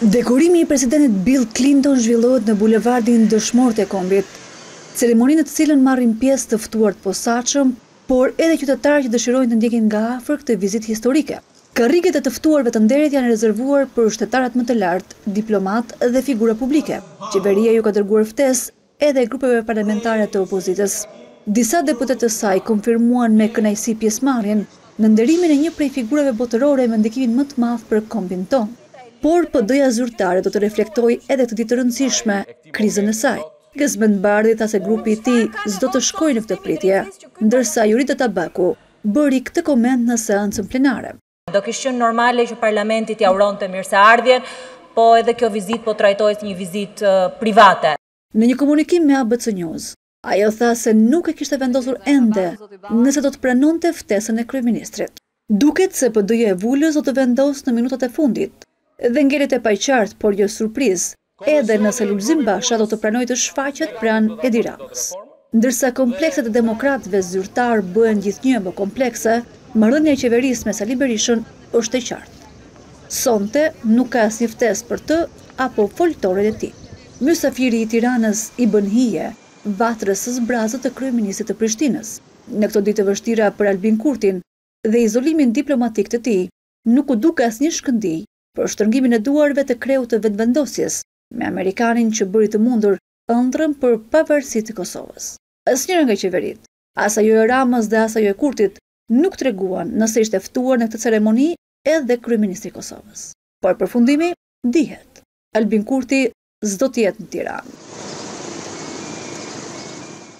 Dekorimi i presidentit Bill Klinton zhvillohet në bulevardin Dëshmorët e Kombit. Ceremoni në të cilën marrin pjesë të ftuar të posaçëm, por edhe qytetarë që dëshirojnë të ndjekin nga afër këtë vizitë historike. Karriget e të ftuarve të nderit janë rezervuar për shtetarët më të lartë, diplomatë dhe figura publike. Qeveria u ka dërguar ftesë edhe grupeve parlamentare të opozitës. Disa deputetë të saj konfirmuan me kënaqësi pjesëmarrjen në nderimin e një prej figurave botërore me ndikimin më të madh për kombin tonë. Por PD-ja zyrtare do të reflektojë edhe këtë ditë të rëndësishme, krizën e saj. Gazment Bardhi tha se grupi i tij s'do të shkojë në këtë pritje, ndërsa Jorida Tabaku bëri këtë koment në seancën plenare. Do kishte qenë normale që parlamenti t'ia uronte mirëseardhjen, po edhe kjo vizitë po trajtohet si një vizitë private. Në një komunikim me ABC News, ajo tha se nuk e kishte vendosur ende nëse do të pranonte ftesën e kryeministrit. Duket se PD-ja e Vulës do të vendosë në minutat e fundit dhe ngelet e paqartë, por jo surprizë, edhe nëse Lulzim Basha do të pranojë të shfaqet pranë Edi Ramës. Ndërsa komplekset e demokratëve zyrtarë bëhen gjithnjë e më komplekse, marrëdhënia e qeverisë me Sali Berishën është e qartë. Sonte nuk ka asnjë ftesë për të apo Foltoren e tij. Mysafiri i Tiranës i bën hije vatrës së zbrazët të kryeministrit të Prishtinës, në këto ditë të vështira për Albin Kurtin, dhe izolimin diplomatik të tij nuk u duk asnjë shkëndijë për shtrëngimin e duarve të kreut të Vetëvendosjes, me amerikanin që bëri të mundur ëndrrën për pavarësi të Kosovës. Asnjëra nga qeveritë, as ajo e Ramës dhe as ajo e Kurtit, nuk treguan nëse ishte ftuar në këtë ceremoni edhe kryeministri i Kosovës. Por përfundimi dihet, Albin Kurti s'do të jetë në Tiranë.